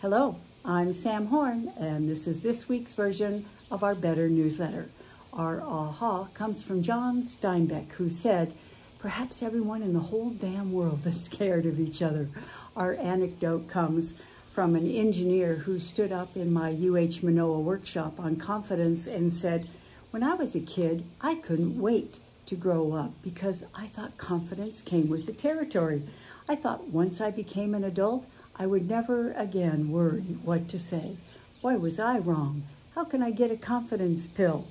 Hello, I'm Sam Horn, and this is this week's version of our Better newsletter. Our aha comes from John Steinbeck, who said, Perhaps everyone in the whole damn world is scared of each other. Our anecdote comes from an engineer who stood up in my UH Manoa workshop on confidence and said, When I was a kid, I couldn't wait to grow up because I thought confidence came with the territory. I thought once I became an adult, I would never again worry what to say. Why was I wrong? How can I get a confidence pill?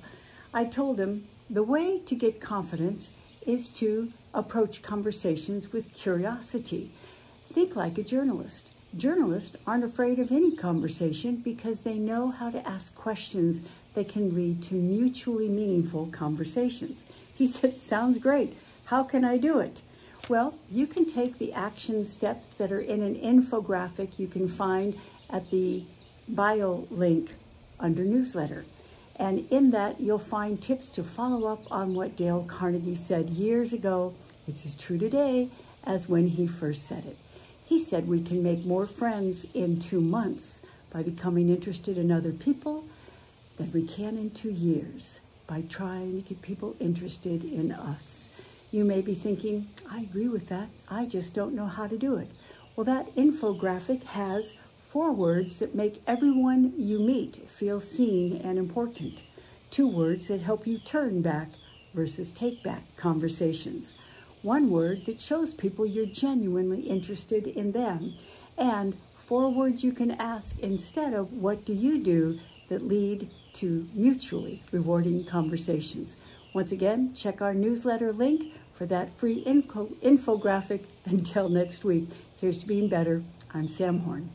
I told him the way to get confidence is to approach conversations with curiosity. Think like a journalist. Journalists aren't afraid of any conversation because they know how to ask questions that can lead to mutually meaningful conversations. He said, Sounds great. How can I do it? Well, you can take the action steps that are in an infographic you can find at the bio link under newsletter. And in that, you'll find tips to follow up on what Dale Carnegie said years ago, which is true today as when he first said it. He said we can make more friends in two months by becoming interested in other people than we can in two years by trying to get people interested in us. You may be thinking, I agree with that. I just don't know how to do it. Well, that infographic has four words that make everyone you meet feel seen and important. Two words that help you turn back versus take back conversations one word that shows people you're genuinely interested in them, and four words you can ask instead of what do you do that lead to mutually rewarding conversations. Once again, check our newsletter link for that free info infographic. Until next week, here's to being better. I'm Sam Horn.